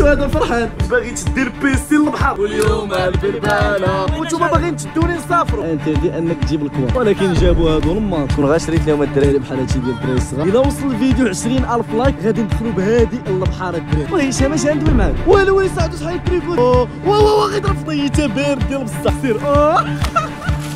شو هذا فرحان باغي تدير بيسي للبحر واليوم البلباله وانتوما باغيين تدوني نسافروا. أنت دي أنك تجيب الكوا ولكن جابوا هادو لما كون غير شريت لهم الدراري بحال هادشي ديال الدراري الصغار إذا وصل الفيديو 20000 لايك غادي ندخلوا بهادي للبحر الدراري. وهشام اش غندوي معاك والو وين ساعدو شحال التليفون وا وا وا غيضرب في ضيته بارد ديال بصح سير.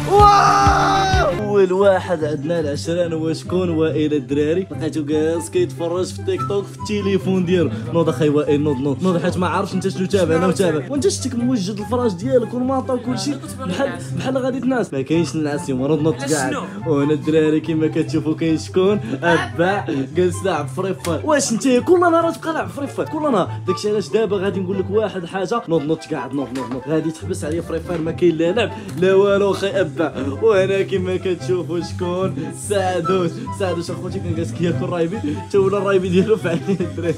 أول واحد عندنا العشرة أنا وشكون وائل الدراري؟ لقيتو جالس كيتفرج في التيك توك في التليفون ديالو. نوض أخي وائل نوض نوض. نوض حيت ما عارفش أنت شنو تابع أنا وتابع وأنت شتك موجد الفراش ديالك والماطا وكلشي؟ بحال بحال غادي تنعس ما كاينش النعاس اليوم نوض نوض قاعد. وأنا الدراري كما كتشوفوا كاين شكون؟ أبا جالس لاعب Free Fire واش أنت؟ كل نهار تبقى لاعب Free Fire كل نهار داكشي علاش دابا غادي نقول لك واحد حاجة. نوض نوض قاعد نوض نوض نوض. غادي تحبس عليا Free Fire ما كاين لا لعب لا والو أخي ابا وأنا كما كتشوفوا شكون؟ سعدوش سعدوش أخوتي كان جالس كياكل رايبي. تا ولا الرايبي ديالو في عينيه الدراري.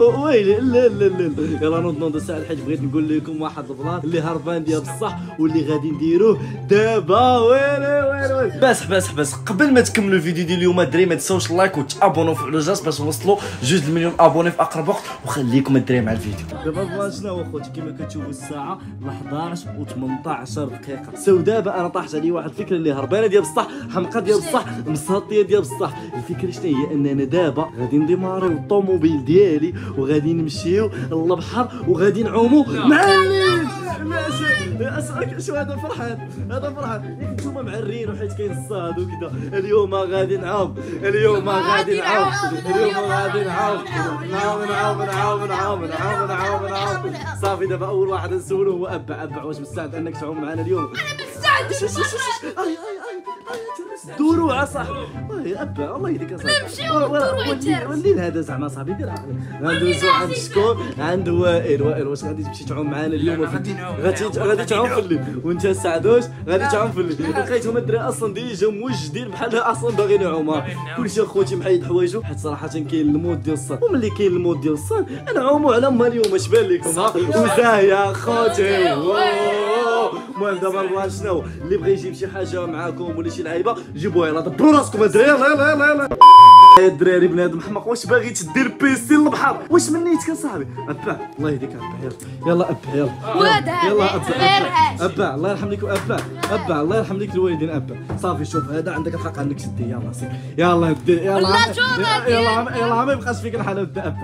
ويلي لا لا لا يلا نوض نوض. ساعه حيت بغيت نقول لكم واحد ال plan اللي هربان ديال بصح واللي غادي نديروه دابا. ويلي ويلي ويلي. بس بس بس. قبل ما تكملوا الفيديو ديال اليوم الدراري ما تنساوش ال like وتابونوا في la chaîne باش نوصلوا جوج المليون abonnés في أقرب وقت. وخليكم الدراري مع الفيديو. دابا ال plan شنو اخوتي كما كتشوفوا الساعة 11 و 18 دقيقة. so دابا أنا طاحت علي واحد الفكرة اللي هربانة ديال بصح حمقى ديال بصح مسطية ديال بصح. الفكرة شنو هي؟ أننا دابا غادي نديماريو الطوموبيل ديالي وغادي نمشيو للبحر وغادي نعوموا مع الليل أسألك شو هذا فرحان هذا فرحان ياك نتوما معرين وحيت كاين الصاد وكذا اليوم غادي نعاوم اليوم غادي نعاوم اليوم غادي نعاوم نعاوم نعاوم نعاوم نعاوم نعاوم نعاوم نعاوم صافي دابا أول واحد نسولو هو ابع ابع واش مستعد أنك تعوم معنا اليوم؟ أنا مستعد. أي أي أي دوروا على صاحبي أي ابا الله يهديك اصاحبي نمشيو. والليل هذا زعما صاحبي دير عقلك. غندوزو عند شكون عند وائل. وائل واش غادي تمشي تعوم معنا اليوم؟ في غادي غادي تعوم في الليل وانت سعدوش غادي تعوم في الليل لقيتهم الدراري أصلا déjà موجدين بحال أصلا باغيين يعوموا. كلشي اخوتي محيد حوايجو. حيت صراحة كاين ال mood ديال ال sad وملي كاين ال mood ديال ال sad نعوموا على ما اليوم اش بان لكم؟ ها وزاهية اخوتي. المهم دابا ال plan شنو اللي بغى يجيب شي حاجة معاكم ولا شي لعيبة جيبوها. يلا دبروا راسكم الدراري يلا يلا يلا يلا. يا الدراري بنادم حماق واش باغي تدير بيسي للبحر؟ واش منيتك اصاحبي أبا الله يهديك أبا يلا يلا أبا يلا وهذا يلا أبا. أبا. الله يرحم لك ابا أبا الله يرحم لك الوالدين أبا. صافي شوف هذا عندك الحق أنك تدي يلا سير يلا دي يلا يلا. يلا ما يبقاش فيك الحال أبا.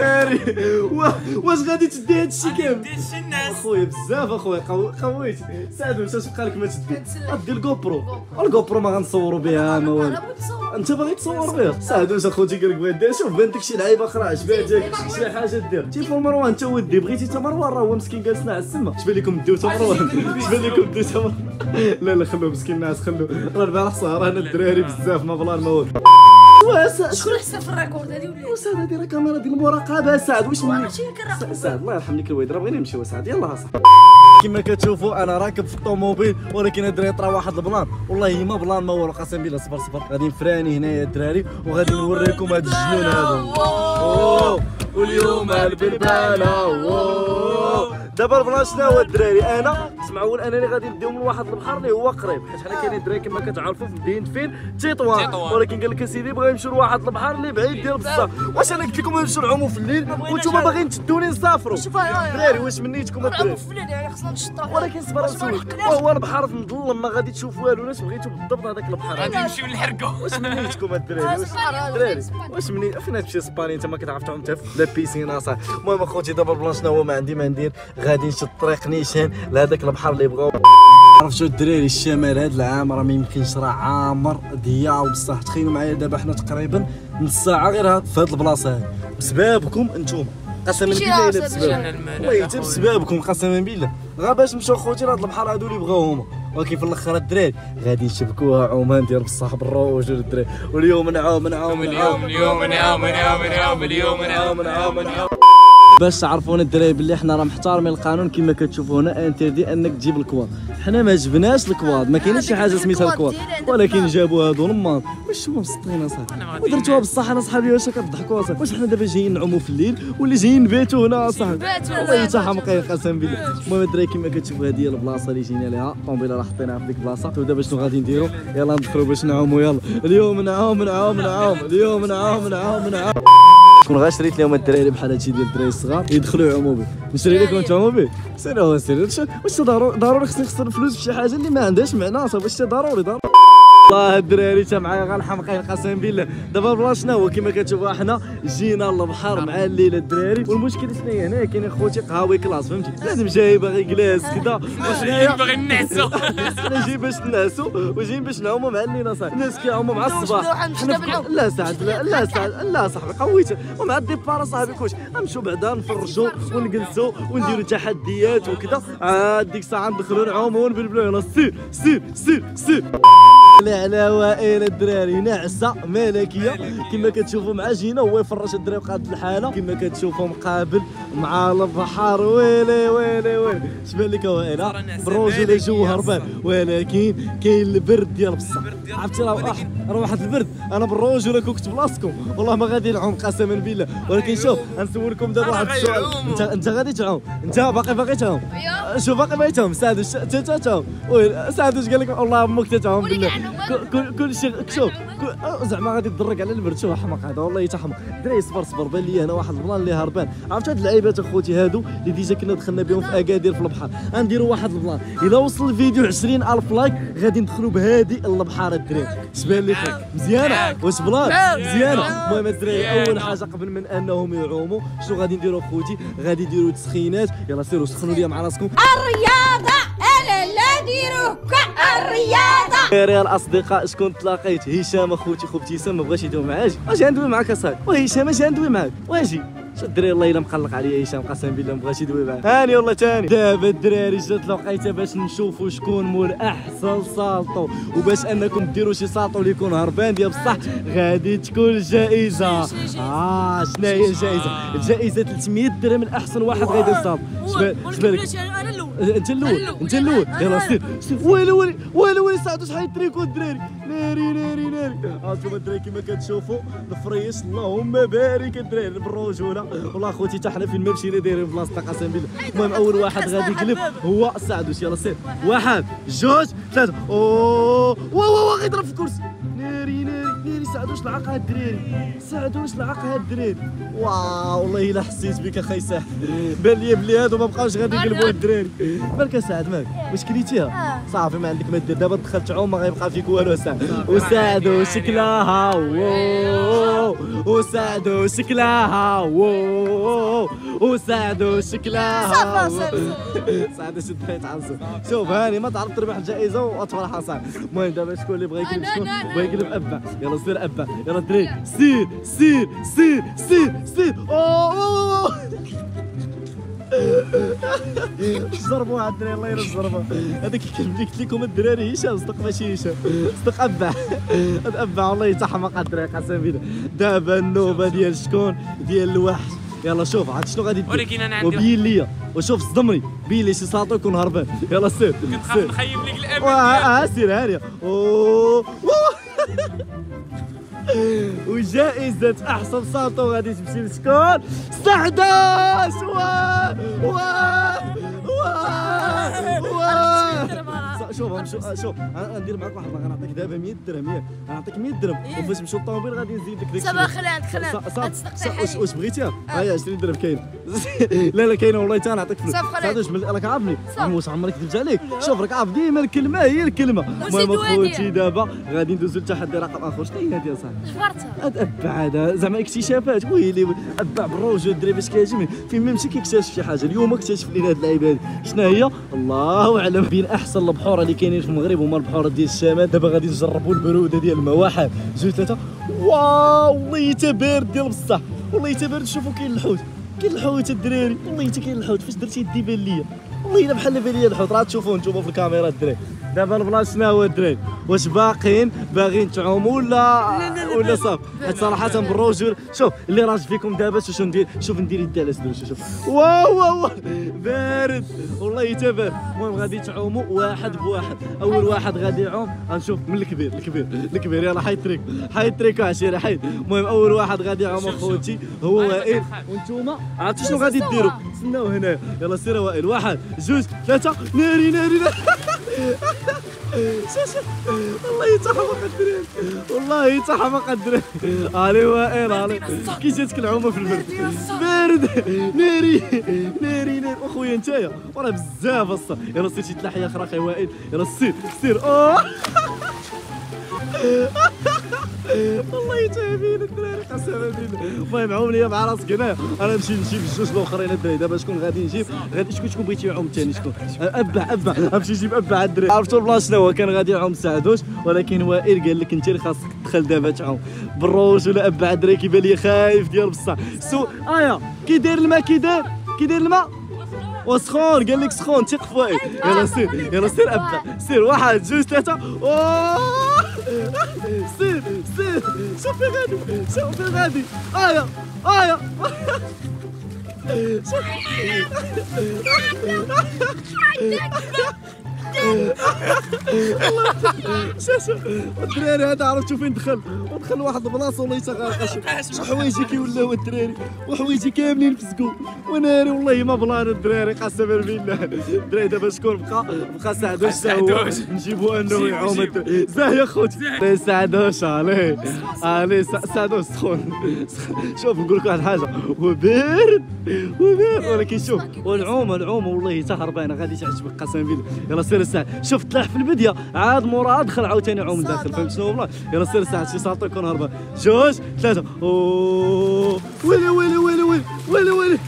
ناري وا- واش غادي تدي هادشي كامل ديش الناس اخويا بزاف اخويا قويت سعد واش بقى لك ما تدي كنسلك. دير الجوبرو الجوبرو ما غنصوروا بها ما والو انت باغي تصور بها سعدوش اخوتي قالك بغيت دير شوف بانتك شي لعيبه أخرى عجباتك شي حاجة دير تيفون مروان انت ودي بغيتي تا مروان راه هو مسكين جالس على السما اش بان لكم ديو تا مروان اش بان لكم ديو تا لا لا خلوه مسكين الناس خلوه راه البارح سهران الدراري بزاف ما بلان ما والو واش شكون حسب في الريكورد هذه ولا؟ وسعد هذه راه كاميرا ديال المراقبة. سعد واش ماشي كنراقب. سعد الله يرحم لك الوالد راه بغينا نمشيو. سعد يلاه صاحبي. كما كتشوفوا أنا راكب في الطوموبيل ولكن الدراري طرا واحد ال plan. والله ما plan ما والو قسم بالله صبر صبر. غادي نفراني هنايا الدراري وغادي نوريكم هاد الجنون هذا. واليوم البلباله. دابا ال plan شنو هو الدراري. أنا سمعوا أنني غادي نديهم لواحد البحر اللي هو قريب. حيت حنا كاينين الدراري كما كتعرفوا في مدينه فين؟ تطوان. ولكن قال لك اسيدي بغا يمشيو لواحد البحر اللي بعيد ديال بصح واش أنا قلت لكم نمشيو نعوموا في الليل؟ وأنتم باغيين تدوني نسافروا. الدراري واش منيتكم الدراري؟ في الليل يعني خصنا نشطوا. ولكن صبر نسولك هو البحر مظلم ما غادي تشوف والو. ناس بغيتو بالضبط هذاك البحر. غادي نمشيو نحرقو واش منيتكم الدراري؟ واش الدراري واش مني؟ فين تمشي اسبانيا انت ما كتعرف تعوم حتى في la piscine المهم أخوتي دابا البلان شنو هو ما عندي ما ندير غادي نشد الطريق نيشان لهذاك البحر اللي بغاو عرفتوا الدراري الشمال هذا العام؟ راه ما يمكنش راه عامر ضياع بصح تخيلوا معايا دابا حنا تقريبا نص ساعه غير هاد في هاد البلاصة هادي. بسبابكم أنتم قسما بالله إلا والله حتى بسبابكم قسما بالله. غا باش مشاو خوتي لهاد البحر هادو اللي بغاو هما. ولكن في الأخر الدراري غادي نشبكوها عمان ديال بصح بالروج الدراري واليوم نعاوم نعاوم اليوم اليوم نعاوم نعاوم نعاوم اليوم نعاوم نعاوم نعاوم باش تعرفون الدراري باللي حنا راه محترمين القانون كما كتشوفوا هنا انتردي انك تجيب الكواد. حنا ما جبناش الكواد ما كاينش شي حاجة سميتها الكواد ولكن جابوا هادو لماط واش هما مسطين أصاحبي؟ ودرتوها بصح أنا صحابي واش كتضحكوا أصاحبي؟ واش حنا دابا جايين نعوموا في الليل ولا جايين نباتوا هنا أصاحبي؟ والله حتى. حمقين قسم بالله. المهم الدراري كما كتشوفوا هذه هي البلاصة اللي جينا ليها. الطوموبيله راه حطيناها في ديك البلاصة. ودابا شنو غادي نديروا يلا ندخلوا باش نعوموا يلا. اليوم نعوم نعوم نعوم. اليوم نعوم نعوم نعوم. كون غير شريت لهم الدراري بحال هادشي ديال الدراري الصغار يدخلوا يعوموا به نشري لكم تعوموا به سير هو سير. واش ضروري ضروري خصني نخسر فلوس في شي حاجة؟ اللي ما عندهاش معنى صافي واش ضروري ضروري. والله الدراري تا معايا غير الحمقين قسم بالله. دابا بلا شنو هو كما كتشوفوا حنا جينا للبحر مع الليلة الدراري. والمشكل شنو هي؟ هنا كاينين خوتي قهاوي classe فهمتي؟ لازم جاي باغي classe كذا وحنايا باغي نعسو حنا جايين باش نعسو وجايين باش نعوموا مع الليلة صاحبي. الناس كيعوموا مع الصباح. لا سعد لا لا سعد لا صاحبي قويت. ومع ال départ صاحبي كلشي نمشوا بعدا نفرجوا ونجلسوا ونديروا تحديات وكذا عاد ديك الساعة ندخلوا نعوموا ونبلبلوا يلا سير سير سير سير. على وائل الدراري نعسة ملكية. كما كتشوفوا مع جينا هو يفرش الدراري قاد الحالة. كما كتشوفوا مقابل مع البحر ويلي ويلي ويلي. شبان لك وائل ها؟ بالرجل الجو هربان. ولكن كاين البرد ديال بصح عرفتي راه واحد راه واحد البرد. أنا بالرجل كنت بلاصتكم. والله ما غادي نعوم قسما بالله. ولكن شوف غنسولكم دابا واحد السؤال. انت انت غادي تعوم. انت باقي باقي تعوم. أيوه. شوف باقي باقي تعوم سعد انت تعوم؟ وي سعد واش قال لك؟ والله أمك تتعوم ولي بالله. كل- كل شيء شوف زعما غادي تدرك على البرد شوف حمق هذا والله حتى حمق دري صبر صبر بان لي أنا واحد البلان اللي هربان. عرفت هاد اللعيبات أخوتي هادو اللي déjà كنا دخلنا بهم في أكادير في البحر؟ غنديروا واحد البلان. إذا وصل الفيديو 20000 like غادي ندخلوا بهادي البحر الدراري شبان لي فيك مزيانة. واش بلان؟ مزيانة. المهم الدراري أول حاجة قبل من أنهم يعوموا شنو غادي نديروا أخوتي؟ غادي نديروا تسخينات. يلا سيروا سخنوا لي مع راسكم. الرياضة! ديروك الرياضة يا الاصدقاء شكون تلاقيت؟ هشام أخوتي خو ابتسام ما بغاش يدوي معاك. واش غندوي معاك اصاحبي وهشام اش غندوي معاك؟ واجي. الدراري الله إلا مقلق عليا هشام قسم بالله ما بغاش يدوي معاك. هاني والله تاني. دابا الدراري جات الوقيته باش نشوفوا شكون مول أحسن سالطو. وباش أنكم ديروا شي سالطو اللي يكون هربان ديال بصح غادي تكون جائزة. آه شنو هي الجائزة؟ الجائزة 300 درهم من احسن واحد غيدير سالطو. الأول انت الأول انت الأول. يلا سير سير. ويلي ويلي ويلي ويلي ساعدوا شحال يتريكو الدراري ناري ناري ناري. هانتوما الدراري كما كتشوفوا الفريش اللهم بارك الدراري بالرجولة. والله اخوتي حتى حنا فين ما مشينا دايرين بلاصتنا قسم بالله. المهم أول واحد غادي يقلب هو سعدوش. يلا سير. واحد جوج ثلاثة. أوه. وا وا وا غيضرب في الكرسي. ناري ناري ناري. سعدوش العاق هاد الدراري. سعدوش العاق هاد الدراري. واو والله إلا حسيت بك أخي ساحر بان لي بلي هادو ما بقاوش غادي يقلبوا الدراري. مالك سعد مالك؟ واش كليتيها؟ صافي ما عندك ما دير. دابا دخلت تعوم ما غيبقى فيك والو سعد. وسعدوا شكلها واو وسعدوا شكلها واو وسعدوا شكلها صافا، صافا. سعد شد خيط عنصر. شوف هاني ما تعرف تربح الجائزة وتفرح صاحبي المهم دابا شكون اللي بغى يقلب شكون. بغى يقلب أبا. يلا سير أبا. يلا دري سير سير سير سير سير أوه. ضربوا على الدراري الله يرزق ضربوا هذاك الكلب اللي قلت لكم الدراري هشام صدق ماشي هشام صدق ابع هذا ابع والله يتحمق على الدراري قسم بالله. دابا النوبة ديال شكون؟ ديال الوحش. يلا شوف عاد شنو غادي دير ولكن أنا عندي وبين ليا. وشوف صدمني. بين لي شي ساطو يكون هربان. يلا سير. كنت خاف نخيب لك الامل آه، سير هانيه أوه. وجائزة أحسن ساطو غادي تمشي لشكون؟ سعداش واه واه واه واه شوف شوف ندير معاك واحد البلاغه نعطيك دابا 100 درهم ياك. نعطيك 100 درهم. وفاش نمشيو للطوموبيل غادي نزيد لك داك صافا خلينا صافي واش واش بغيتيها؟ هيا 20 درهم كاين. لا لا كاينة والله حتى نعطيك فلوس. صافي بال- راك عارفني. واش عمرك كذبت عليك؟ شوف راك عارف ديما الكلمة هي الكلمة. المهم هادية. دابا غادي ندوزو لتحدي رقم آخر. شنو هي هادي يا صاحبي؟ جبرتها هاد ابع هذا زعما اكتشافات. ويلي ابع بالروج الدري باش كيعجبني. فين ما مشى كيكتشف شي حاجة. اليوم اكتشف لي هاد اللعيبة هادي. شنو هي؟ الله أعلم. بين أحسن البحور اللي كاينين في المغرب هما البحور ديال الشمال دابا غادي نجربوا البرودة ديال الماء واحد جوج ثلاثة واو والله حتى بارد ديال بصح. والله حتى بارد شوفوا كاين الحوت. كاين الحوت الدراري. والله حتى كاين الحوت. فاش درتي يدي بان ليا؟ والله الا بحال بان ليا الحوت راه تشوفوه نتوما في الكاميرا الدراري دابا البلاصه شنو هو الدراري واش باقيين؟ باغيين تعوموا ولا ولا صافي حيت صراحة بالرجل شوف اللي راجل فيكم دابا شوف شنو ندير. شوف ندير يدي على صدري شوف واو واو. بارد. والله حتى بارد المهم غادي تعوموا واحد بواحد. أول واحد غادي يعوم. غنشوف من الكبير الكبير الكبير. يلا حيد تريك حيد تريك عشيره حيد المهم أول واحد غادي يعوم اخوتي هو وائل كنخافش. وانتوما؟ عرفتوا شنو غادي ديروا؟ استناو هنا يلا سير وائل. واحد. جوج ثلاثة. ناري ناري ناري. والله يتحمق الدراري والله يتحمق الدراري علي وائل علي. كي جاتك العومة في البرد. بارد ناري ناري ناري. أخويا نتايا وراه بزاف أصلا. يلا سير شي تلاحية أخرى أخي وائل. يلا سير سير. أوه. والله يتعبين الدراري. قسما بالله المهم عوم ليا مع راسك هنايا أنا نمشي نجيب الجوج الأخرين الدراري. دابا شكون غادي نجيب غادي شكون شكون بغيتي يعوم ثاني شكون؟ ابع ابع غنمشي نجيب ابع الدراري. عرفتوا البلان شنو هو؟ كان غادي يعوم سعدوش ولكن وائل قال لك أنت اللي خاصك تدخل دابا تعوم. بالروج ولا ابع الدراري؟ كيبان لي خايف ديال بصح. سو آيا. كي داير الماء كي داير كي داير الماء؟ وسخون قال لك سخون. ثق في وائل. يلا سير يلا سير ابع سير. واحد جوج ثلاثة. سير سير. شوف فين غادي شوف فين غادي. شوف شوف الدراري هذا عرفتوا فين دخل. ودخل لواحد البلاصة والله يتغرق شو حوايجي كيولاو الدراري. وحوايجي كاملين فسقوا وناري والله ما بلان الدراري قسما بالله الدراري دابا شكون؟ بقى بقى سعدوش هو سعدوش. نجيبو انه يعوم نجيب. الدراري زاه يا خوتي علي سعدوش علي. علي سعدوش سخون. شوف نقول لك واحد الحاجة هو بارد هو بارد ولكن شوف والعومه العومه والله حتى هربانه غادي تعجبك قسما بالله يلا سير الساعة. شوف طلع في البديه عاد مورا دخل عاوتاني عوم داخل. فهمت شنو والله؟ يلا سير الساعة. شي ساطو يكون هربان جوج ثلاثة. أوه. ويلي ويلي ويلي ويلي ويلي ويلي.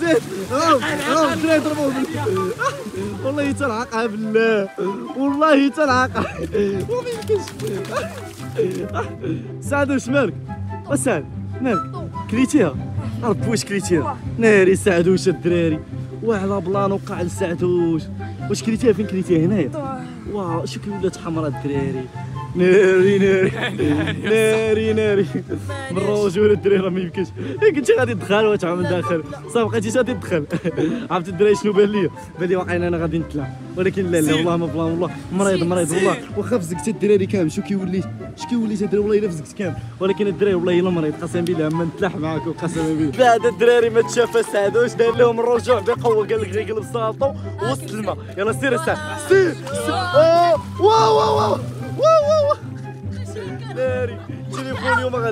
زيد عاود عاود دري ضربوه بال- والله تنعقها بالله والله تنعقها وما يمكنش سعد واش مالك؟ وسعد مالك. كليتيها ربي واش كليتيها ناري سعد واش الدراري وعلى بلان وقع لسعدوش واش كليتيها فين كليتيها هنايا. واو شو كي ولات حمراء الدراري. ناري ناري. ناري ناري. من الرجل الدراري راه ما يمكنش إيه كنتي غادي تدخل وتعمل داخل؟ صافي بقيتي غادي تدخل عرفت الدراري شنو بان ليا؟ بان لي واقعين أنا غادي نطلع ولكن لا لا والله ما بلان والله. مريض مريض والله. واخا فزقت الدراري كامل شو كيولي شو كيولي الدراري والله إلا فزقت كامل؟ ولكن الدراري والله إلا مريض قسما بالله ما نتلاح معاكم قسما بالله. بعد الدراري ما تشافى سعد واش دار لهم الرجوع؟ بقوه قال لك غير قلب ساطو وسط الماء. يلا سير سعد سير. واو. واو واو واو.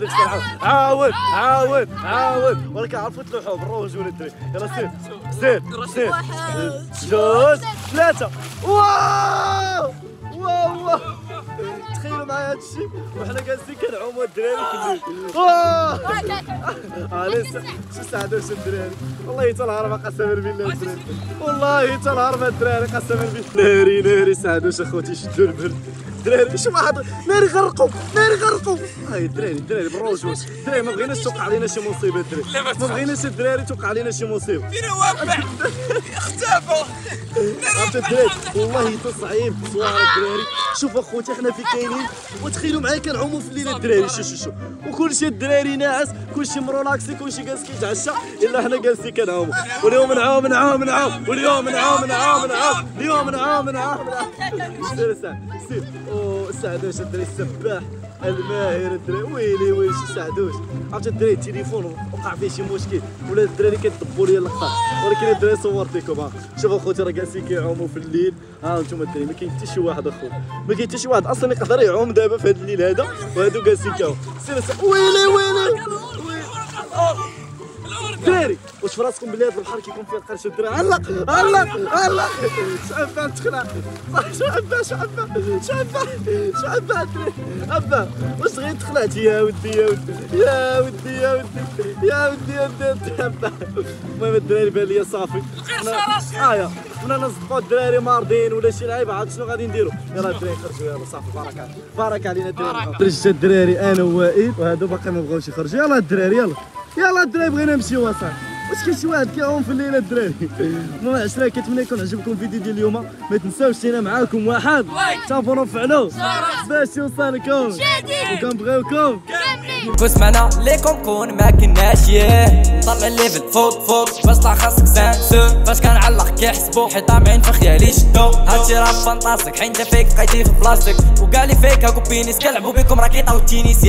يخسر عاود عاود عاود ولكن عرفوا تلوحوا بالروج ولا الدري يلا سير سير سير جوج ثلاثة. واو! واو واو. معايا هذا الشيء وحنا جالسين كنعوموا الدراري كلهم واو علي شو سعدوا شو الدراري. والله حتى الهربة قسما بالله الدراري. والله حتى الهربة الدراري قسما بالله ناري ناري سعدوش اخوتي شدوا البرد. دراري شوف واحد. ناري غرقوا ناري غرقوا هاي الدراري الدراري بالروج الدراري ما بغيناش توقع علينا شي مصيبة الدراري. لا ما. بغيناش الدراري توقع علينا شي مصيبة. فين هو اختفوا. عرفت الدراري؟ والله تصعيب تصوار الدراري. شوف اخوتي حنا في كاينين. وتخيلوا معايا كنعوموا في الليل الدراري. شو شو شو؟ وكلشي الدراري ناعس كلشي مروناكسي كلشي جالس كيتعشى. الا حنا جالسين كنعوموا. واليوم نعوم نعوم نعوم واليوم نعوم نعوم نعوم اليوم نعوم نعوم نعوم سير سير. أو سعدوش الدراري السباح. الماهر الدراري. ويلي ويلي شي سعدوش عرفت الدراري التليفون وقع فيه شي مشكل. ولا الدراري كيطبوا لي اللقطات ولكن الدراري صورت لكم. ها. شوف اخوتي راه جالسين كيعوموا في الليل. ها أنتم الدراري ما كاين حتى شي واحد اخو ما كاين حتى شي واحد. أصلا يقدر يعوم دابا في هذا الليل هذا وهادو جالسين كيعوموا سير ويلي. ويلي. دراري واش في راسكم بلي هذا البحر كيكون فيه القرش الدراري علق علق علق. شعبان تخلع شعبان شعبان شعبان شعبان. عبا واش غير تخلعت يا ودي يا ودي يا ودي يا ودي يا ودي يا ودي عبا. المهم الدراري بان ليا صافي. حنا- آه يا حنا نصدقوا الدراري مارضين ولا شي لعيبه عاد شنو غادي نديروا يلا الدراري خرجوا يلا صافي بارك عليك. بارك علينا الدراري. خرجت الدراري أنا ووائل. وهادو باقي ما بغاوش يخرجوا. يلا الدراري يلا. يلا الدراري بغينا نمشيو اصاحبي واش كاين شي واحد كيعوم في الليلة الدراري؟ المهم عشرة كنتمنى يكون عجبكم الفيديو ديال اليوم. ما تنساوش تينا معاكم واحد. تابونو فعلو باش يوصلكم. وكنبغيوكم وسمعنا ليكم كون ما كناش يه طلع الليفل فوق فوق باش طلع خاصك سانسور فاش كنعلق كيحسبو حيت طامعين في خيالي شدو هادشي راه فانتاستيك حيت انت فيك بقيتي في بلاستيك وكاع لي فيك هاكو بينيس كنلعبو بكم راه كيطاو التينيس